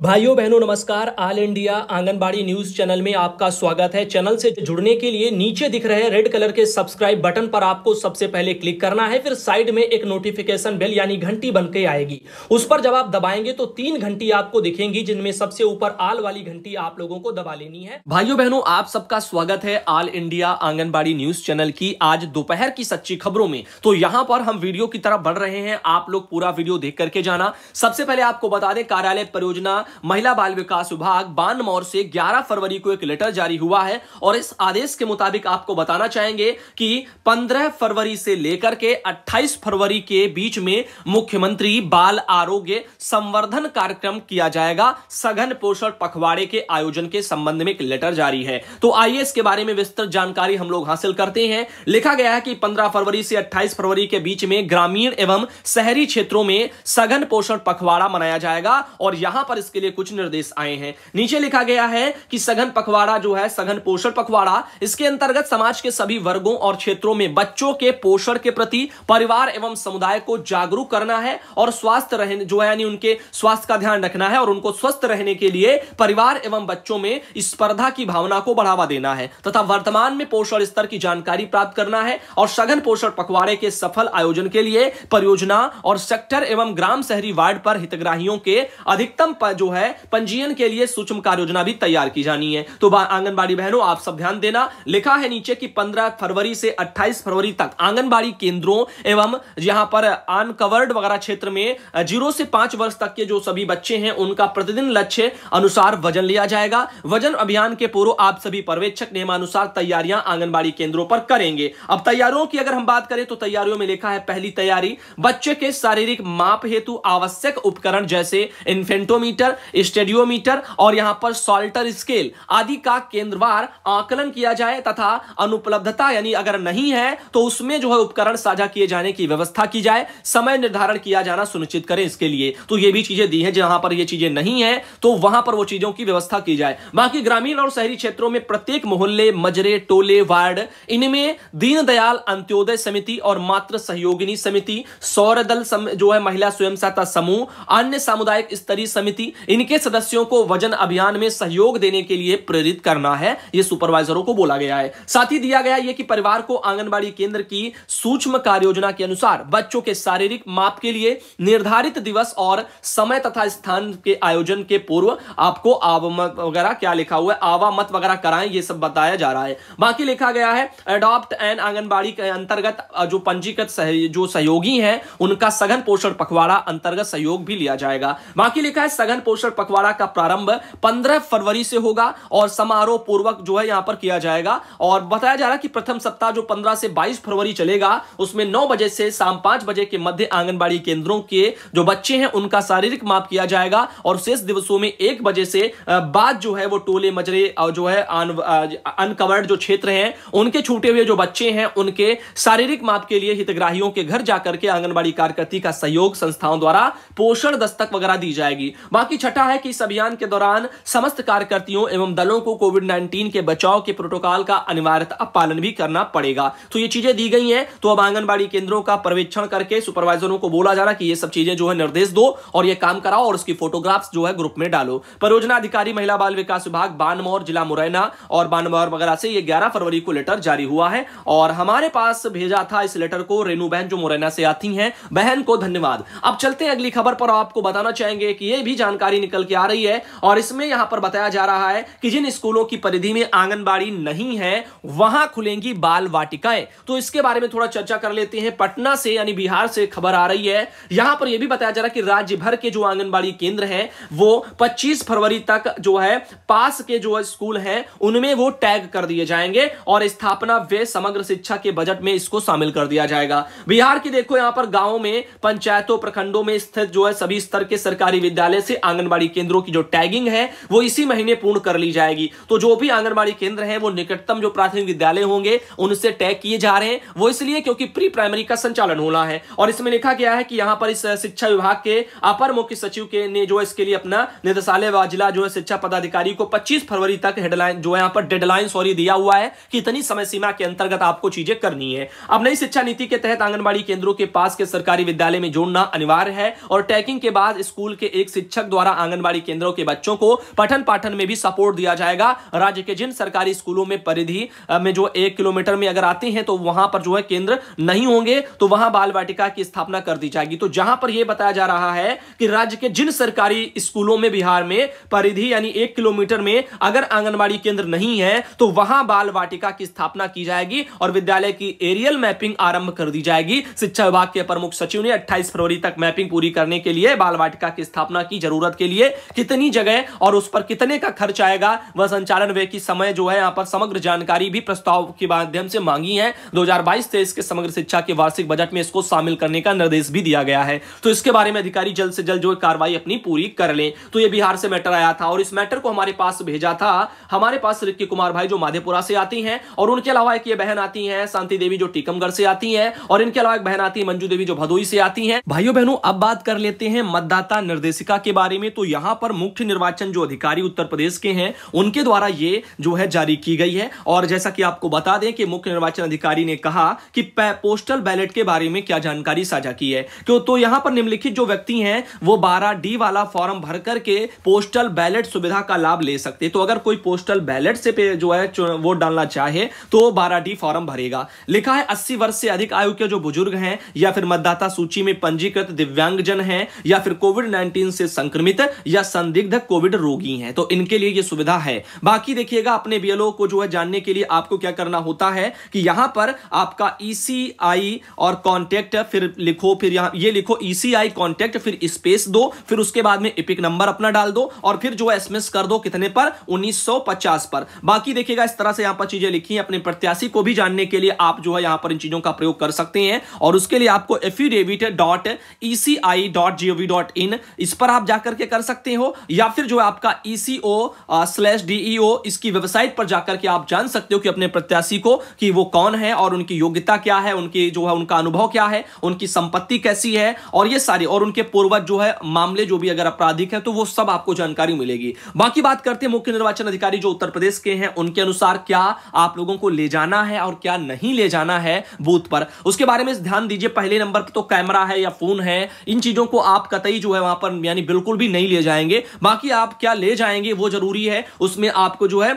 भाइयों, बहनों, नमस्कार। All India anganwadi news channel में आपका स्वागत है। चैनल से जुड़ने के लिए नीचे दिख रहे रेड कलर के सब्सक्राइब बटन पर आपको सबसे पहले क्लिक करना है, फिर साइड में एक नोटिफिकेशन बेल यानी घंटी बन के आएगी। उस पर जब आप दबाएँगे तो तीन घंटी आपको दिखेंगी, जिनमें सबसे ऊपर आल वाली घंटी आप लोगों को दबा लेनी है। भाइयों, बहनों, आप सबका स्वागत है all India anganwadi news channel की आज दोपहर की सच्ची खबरों में। तो यहाँ पर हम वीडियो की तरफ़ बढ़ रहे हैं। आप लोग पूरा वीडियो देख करके जाना। सबसे पहले आपको बता दें, कार्यालय परियोजना महिला बाल विकास विभाग बानमौर से 11 फरवरी को एक लेटर जारी हुआ है और इस आदेश के मुताबिक आपको बताना चाहेंगे कि 15 फरवरी से लेकर के 28 फरवरी के बीच में मुख्यमंत्री बाल आरोग्य संवर्धन कार्यक्रम किया जाएगा। सघन पोषण पखवाड़े के आयोजन के संबंध में एक लेटर जारी है। तो आइए इसके बारे में विस्तृत जानकारी हम लोग हासिल करते हैं। लिखा गया है कि पंद्रह फरवरी से अट्ठाईस फरवरी के बीच में ग्रामीण एवं शहरी क्षेत्रों में सघन पोषण पखवाड़ा मनाया जाएगा और यहाँ पर इसके लिए कुछ निर्देश आए हैं। नीचे लिखा गया है कि सघन पखवाड़ा जो है, सघन पोषण पखवाड़ा, इसके अंतर्गत समाज के सभी वर्गों और क्षेत्रों में बच्चों के पोषण के प्रति परिवार एवं समुदाय को जागरूक करना है और स्वास्थ्य रहने, जो है यानी उनके स्वास्थ्य का ध्यान रखना है और उनको स्वस्थ रहने के लिए परिवार एवं बच्चों में स्पर्धा की भावना को बढ़ावा देना है तथा वर्तमान में पोषण स्तर की जानकारी प्राप्त करना है और सघन पोषण पखवाड़े के सफल आयोजन के लिए परियोजना और सेक्टर एवं ग्राम शहरी वार्ड पर हितग्राहियों के अधिकतम जो है, पंजीयन के लिए सूक्ष्म कार्य योजना भी तैयार की जानी है। तो आंगनबाड़ी बहनों, आप सब ध्यान देना। लिखा है नीचे कि 15 फरवरी से 28 फरवरी तक आंगनबाड़ी केंद्रों एवं यहाँ पर अनकवर्ड वगैरह क्षेत्र में ज़ीरो से पाँच वर्ष तक के जो सभी बच्चे हैं, उनका प्रतिदिन लक्ष्य अनुसार वज़न लिया जाएगा। वज़न अभियान के पूर्व आप सभी पर्यवेक्षक नियमानुसार तैयारियाँ आंगनबाड़ी केंद्रों पर करेंगे। अब तैयारियों की अगर हम बात करें तो तैयारियों में लिखा है पहली तैयारी, बच्चे के शारीरिक माप हेतु आवश्यक उपकरण जैसे इन्फेंटोमीटर स्टेडियोमीटर और यहाँ पर सॉल्टर स्केल आदि का केंद्रवार आकलन किया जाए तथा अनुपलब्धता यानी अगर नहीं है तो उसमें जो है उपकरण साझा किए जाने की व्यवस्था की जाए, समय निर्धारण किया जाना सुनिश्चित करें इसके लिए। तो ये भी चीज़ें दी हैं, जहाँ पर ये चीज़ें नहीं है तो वहाँ पर वो चीज़ों की व्यवस्था की जाए। बाकी ग्रामीण और शहरी क्षेत्रों में प्रत्येक मोहल्ले, मजरे, टोले, वार्ड, इनमें दीनदयाल अंत्योदय समिति और मात्र सहयोगिनी समिति सौर दल जो है महिला स्वयं सहायता समूह, अन्य सामुदायिक स्तरीय समिति इनके सदस्यों को वज़न अभियान में सहयोग देने के लिए प्रेरित करना है यह सुपरवाइजरों को बोला गया है। साथ ही दिया गया यह कि परिवार को आंगनबाड़ी केंद्र की सूक्ष्म कार्य योजना के अनुसार बच्चों के शारीरिक माप के लिए निर्धारित दिवस और समय तथा स्थान के आयोजन के पूर्व आपको आवमत वगैरह क्या लिखा हुआ है आवामत वगैरह कराएँ, ये सब बताया जा रहा है। बाकी लिखा गया है अडॉप्ट एंड आंगनबाड़ी के अंतर्गत जो पंजीकृत जो सहयोगी हैं, उनका सघन पोषण पखवाड़ा अंतर्गत सहयोग भी लिया जाएगा। बाकी लिखा है, सघन पोषण पखवाड़ा का प्रारंभ 15 फरवरी से होगा और समारोह पूर्वक जो है यहाँ पर किया जाएगा। और बताया जा रहा है कि प्रथम सप्ताह जो 15 से 22 फरवरी चलेगा, उसमें 9 बजे से शाम 5 बजे के मध्य आंगनबाड़ी केंद्रों के जो बच्चे हैं, उनका शारीरिक माप किया जाएगा और शेष दिवसों में एक बजे से बाद जो है वो टोले मजरे और जो है अनकवर्ड जो क्षेत्र हैं, उनके छूटे हुए जो बच्चे हैं, उनके शारीरिक माप के लिए हितग्राहियों के घर जाकर के आंगनबाड़ी कार्यकर्ती का सहयोग संस्थाओं द्वारा पोषण दस्तक वगैरह दी जाएगी। बाकी छठा है कि इस अभियान के दौरान समस्त कार्यकर्तियों एवं दलों को कोविड नाइन्टीन के बचाव के प्रोटोकॉल का अनिवार्यता पालन भी करना पड़ेगा। तो ये चीज़ें दी गई हैं। तो अब आंगनबाड़ी केंद्रों का पर्यवेक्षण करके सुपरवाइजरों को बोला जा रहा कि ये सब चीज़ें जो है निर्देश दो और ये काम कराओ और उसकी फोटोग्राफ्स जो है ग्रुप में डालो। परियोजना अधिकारी, महिला बाल विकास विभाग, बानमौर, जिला मुरैना और बानमौर वगैरह से ये ग्यारह फरवरी को लेटर जारी हुआ है और हमारे पास भेजा था इस लेटर को रेनू बहन जो मुरैना से आती है। बहन को धन्यवाद। अब चलते हैं अगली खबर पर। आपको बताना चाहेंगे कि ये भी जानकारी निकल के आ रही है और इसमें यहाँ पर बताया जा रहा है कि जिन स्कूलों की परिधि में आंगनबाड़ी नहीं है, वहाँ खुलेंगी बाल वाटिकाएँ। तो इसके बारे में थोड़ा चर्चा कर लेते हैं। पटना से यानी बिहार से खबर आ रही है। यहाँ पर यह भी बताया जा रहा है कि राज्य भर के जो आंगनबाड़ी केंद्र हैं, वो 25 फरवरी तक जो है, पास के जो स्कूल हैं, उनमें वो टैग कर दिए जाएँगे और स्थापना वे समग्र शिक्षा के बजट में इसको शामिल कर दिया जाएगा। बिहार की देखो, यहाँ पर गाँवों में, पंचायतों, प्रखंडों में स्थित जो है, सभी स्तर के सरकारी विद्यालय से आंगनबाड़ी केंद्रों की जो टैगिंग है, वो इसी महीने पूर्ण कर ली जाएगी। तो जो भी आंगनबाड़ी केंद्र है, वो निकटतम जो प्राथमिक विद्यालय होंगे, उनसे टैग किए जा रहे हैं। वो इसलिए क्योंकि प्री प्राइमरी का संचालन होना है। और इसमें लिखा गया है कि यहाँ पर इस शिक्षा विभाग के अपर मुख्य सचिव के ने जो इसके लिए अपना निदेशालय व जिला जो है, शिक्षा पदाधिकारी को 25 फरवरी तक हेडलाइन, जो यहाँ पर डेडलाइन, सॉरी, दिया हुआ है कि इतनी समय सीमा के अंतर्गत आपको चीज़ें करनी है। अब नई शिक्षा नीति के तहत आंगनबाड़ी केंद्रों के पास के सरकारी विद्यालय में जोड़ना अनिवार्य है और टैगिंग के बाद स्कूल के एक शिक्षक द्वारा द्वारा आंगनबाड़ी केंद्रों के बच्चों को पठन पाठन में भी सपोर्ट दिया जाएगा। राज्य के जिन सरकारी स्कूलों में परिधि में जो एक किलोमीटर में अगर आते हैं तो वहाँ पर जो है केंद्र नहीं होंगे तो वहाँ बाल वाटिका की स्थापना कर दी जाएगी। तो जहाँ पर यह बताया जा रहा है कि राज्य के जिन सरकारी स्कूलों में बिहार में परिधि यानी एक किलोमीटर में अगर आंगनबाड़ी केंद्र नहीं है तो वहाँ बाल वाटिका की स्थापना की जाएगी और विद्यालय की एरियल मैपिंग आरंभ कर दी जाएगी। शिक्षा विभाग के प्रमुख सचिव ने 28 फरवरी तक मैपिंग पूरी करने के लिए बाल वाटिका की स्थापना की ज़रूरत के लिए कितनी जगह और उस पर कितने का खर्च आएगा, वह संचालन व्यय की समय जो है यहाँ पर समग्र जानकारी भी प्रस्ताव के माध्यम से मांगी है। दो हज़ार के समग्र शिक्षा के वार्षिक बजट में इसको शामिल करने का निर्देश भी दिया गया है। तो इसके बारे में अधिकारी जल्द से जल्द जो कार्रवाई अपनी पूरी कर ले। तो यह बिहार से मैटर आया था और इस मैटर को हमारे पास भेजा था। हमारे पास रिक्की कुमार भाई जो माधेपुरा से आती हैं और उनके अलावा एक ये बहन आती हैं, शांति देवी जो टीकमगढ़ से आती हैं और इनके अलावा एक बहन आती है, मंजू देवी जो भदोई से आती हैं। भाइयों बहनों अब बात कर लेते हैं मतदाता निर्देशिका के बारे में। तो यहाँ पर मुख्य निर्वाचन जो अधिकारी उत्तर प्रदेश के हैं, उनके द्वारा ये जो है जारी की गई है। और जैसा कि आपको बता दें कि मुख्य निर्वाचन अधिकारी ने कहा कि पोस्टल बैलेट के बारे में क्या जानकारी साझा की है। क्यों? तो यहाँ पर निम्नलिखित जो व्यक्ति हैं, वो बारह डी वाला फॉर्म भर करके पोस्टल बैलेट सुविधा का लाभ ले सकते तो अगर कोई पोस्टल बैलेट से जो है वोट डालना चाहे तो बारह डी फॉर्म भरेगा। लिखा है, अस्सी वर्ष से अधिक आयु के जो बुज़ुर्ग हैं, या फिर मतदाता सूची में पंजीकृत दिव्यांगजन हैं, या फिर कोविड नाइन्टीन से संक्रमित या संदिग्ध कोविड रोगी हैं। तो इनके लिए यह सुविधा है। बाकी देखिएगा, अपने बीएलओ को जो है जानने के लिए आपको क्या करना होता है कि यहाँ पर आपका ईसीआई e और कॉन्टेक्ट फिर लिखो, फिर यहाँ, ये लिखो ईसीआई e कॉन्टेक्ट फिर स्पेस दो, फिर उसके बाद में इपिक नंबर अपना डाल दो और फिर जो है एसएमएस कर दो कितने पर? 1950 पर। बाकी देखिएगा, इस तरह से यहाँ पर चीज़ें लिखी अपने प्रत्याशी को भी जानने के लिए आप जो है यहाँ पर इन चीज़ों का प्रयोग कर सकते हैं और उसके लिए आपको affidavit dot ECI dot G O V dot पर आप जाकर के कर सकते हो, या फिर जो है आपका ईसीओ स्लैश डीईओ इसकी वेबसाइट पर जाकर के आप जान सकते हो कि अपने प्रत्याशी को कि वो कौन है और उनकी योग्यता क्या है, उनकी जो है उनका अनुभव क्या है, उनकी संपत्ति कैसी है, और ये सारी, और उनके पूर्वज जो है, मामले जो भी अगर आपराधिक है तो वो सब आपको जानकारी मिलेगी। बाकी बात करते हैं, मुख्य निर्वाचन अधिकारी जो उत्तर प्रदेश के हैं, उनके अनुसार क्या आप लोगों को ले जाना है और क्या नहीं ले जाना है बूथ पर। उसके बारे में ध्यान दीजिए, पहले नंबर पर तो कैमरा है या फ़ोन है, इन चीज़ों को आप कतई जो है वहाँ पर, यानी बिल्कुल भी नहीं ले जाएँगे। बाकी आप क्या ले जाएँगे, वो ज़रूरी है। उसमें आपको जो है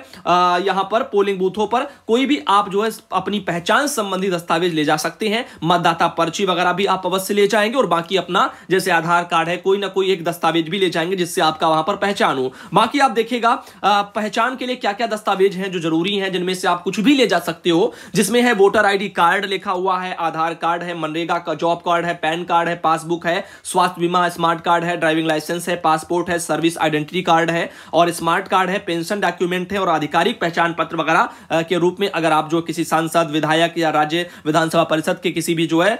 यहाँ पर पोलिंग बूथों पर कोई भी आप जो है, अपनी पहचान संबंधी दस्तावेज़ ले जा सकते हैं। मतदाता पर्ची वगैरह भी आप अवश्य ले जाएँगे और बाकी अपना जैसे आधार कार्ड है, कोई ना कोई एक दस्तावेज़ भी ले जाएँगे जिससे आपका वहाँ पर पहचान हो। बाकी आप देखेगा पहचान के लिए क्या क्या दस्तावेज़ हैं जो ज़रूरी हैं, जिनमें से आप कुछ भी ले जा सकते हो। जिसमें है वोटर आईडी कार्ड लिखा हुआ है, आधार कार्ड है, मनरेगा का जॉब कार्ड है, पैन कार्ड है पासबुक है, स्वास्थ्य बीमा स्मार्ट कार्ड है ड्राइविंग लाइसेंस है पासपोर्ट है, सर्विस आइडेंटिटी कार्ड है और स्मार्ट कार्ड है, पेंशन डॉक्यूमेंट है और आधिकारिक पहचान पत्र वगैरह के रूप में अगर आप जो किसी सांसद, विधायक या राज्य विधानसभा परिषद के किसी भी जो है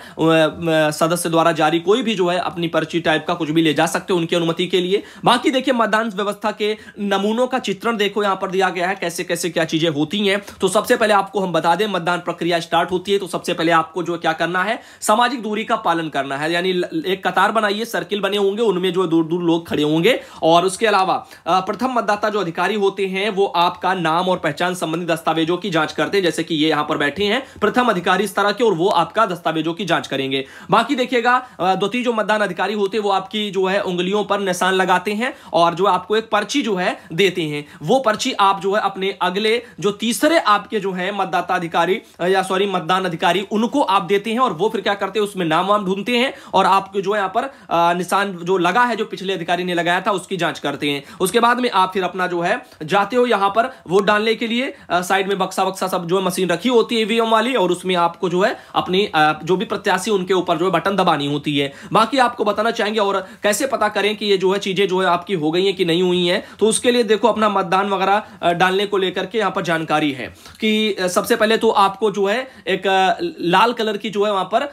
सदस्य द्वारा जारी कोई भी जो है अपनी पर्ची टाइप का कुछ भी ले जा सकते हो उनकी अनुमति के लिए। बाकी देखिए, मतदान व्यवस्था के नमूनों का चित्रण देखो, यहाँ पर दिया गया है कैसे कैसे क्या चीज़ें होती हैं। तो सबसे पहले आपको हम बता दें, मतदान प्रक्रिया स्टार्ट होती है तो सबसे पहले आपको जो क्या करना है, सामाजिक दूरी का पालन करना है। यानी एक कतार बनाइए, सर्किल बने होंगे, उनमें जो दूर दूर लोग खड़े होंगे। और उसके अलावा प्रथम मतदाता जो अधिकारी होते हैं, वो आपका नाम और पहचान संबंधी दस्तावेजों की जाँच करते हैं, जैसे कि ये यहाँ पर बैठे हैं। प्रथम अधिकारी इस तरह के, और वो आपका दस्तावेजों की जाँच करेंगे। बाकी देखिएगा द्वितीय जो मतदान अधिकारी होते हैं, वो आपकी जो है उंगलियों पर निशान लगाते हैं, और जो आपको एक पर्ची जो है देते हैं। वो पर्ची आप जो है अपने अगले, जो तीसरे आपके जो है मतदाता अधिकारी या सॉरी, मतदान अधिकारी, उनको आप देते हैं, और वो फिर क्या करते हैं, उसमें नाम वाम ढूंढते हैं, और आपके जो यहाँ पर निशान जो लगा है, जो पिछले अधिकारी ने लगाया था, उसकी जाँच करते हैं। उसके बाद में आप फिर अपना जो है, जाते हो यहाँ पर वोट डालने के लिए साइड में बक्सा बक्सा सब जो मशीन रखी होती है ईवीएम वाली, और उसमें आपको जो है, अपनी जो भी प्रत्याशी उनके ऊपर जो है बटन दबानी होती है। बाकी आपको बताना चाहेंगे, और कैसे पता करें कि ये जो है, चीज़ें जो है आपकी हो गई हैं कि नहीं हुई हैं तो उसके लिए देखो अपना मतदान वगैरह डालने को लेकर के यहाँ पर जानकारी है कि सबसे पहले तो आपको जो है, एक लाल कलर की जो है वहाँ पर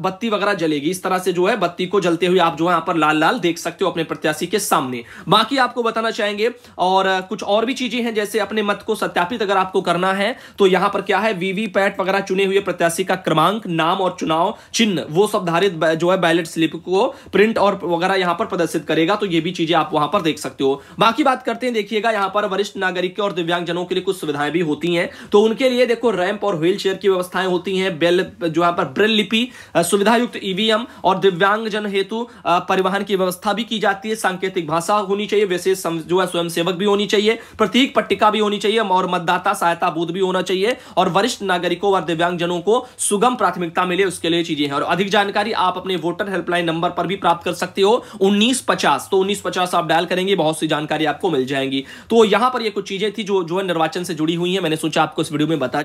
बत्ती वगैरह जलेगी। इस तरह से जो है बत्ती को जलते हुए आप जो है यहाँ पर लाल लाल देख सकते हो अपने प्रत्याशी के सामने। बाकी आपको बताना चाहेंगे, और कुछ और भी चीज़ें हैं, जैसे अपने मत को सत्यापित अगर आपको करना है तो यहाँ पर क्या है वीवीपैट वगैरह चुने हुए प्रत्याशी का क्रमांक, नाम और चुनाव चिन्ह, वो सब धारित जो है बैलेट स्लिप को प्रिंट और वगैरह यहाँ पर प्रदर्शित करेगा तो ये भी चीज़ें आप वहाँ पर देख सकते हो। बाकी बात करते हैं, देखिएगा यहाँ पर वरिष्ठ नागरिक और दिव्यांगजनों के लिए कुछ सुविधाएँ भी होती हैं तो उनके लिए देखो रैंप और व्हील की व्यवस्थाएँ होती हैं, बेल जो यहाँ पर ब्रेल लिपि सुविधा युक्त ईवीएम और दिव्यांगजन हेतु परिवहन की व्यवस्था भी की जाती भारतीय सांकेतिक भाषा होनी चाहिए विशेष जो है स्वयं सेवक भी होनी चाहिए, प्रतीक पट्टिका भी होनी चाहिए और मतदाता सहायता बूथ भी होना चाहिए और वरिष्ठ नागरिकों और दिव्यांगजनों को सुगम प्राथमिकता मिले, उसके लिए चीज़ें हैं। और अधिक जानकारी आप अपने वोटर हेल्पलाइन नंबर पर भी प्राप्त कर सकते हो, उन्नीस तो उन्नीस आप डायल करेंगे, बहुत सी जानकारी आपको मिल जाएँगी। तो यहाँ पर ये कुछ चीज़ें थी जो जो है निर्वाचन से जुड़ी हुई है, मैंने सोचा आपको इस वीडियो में बता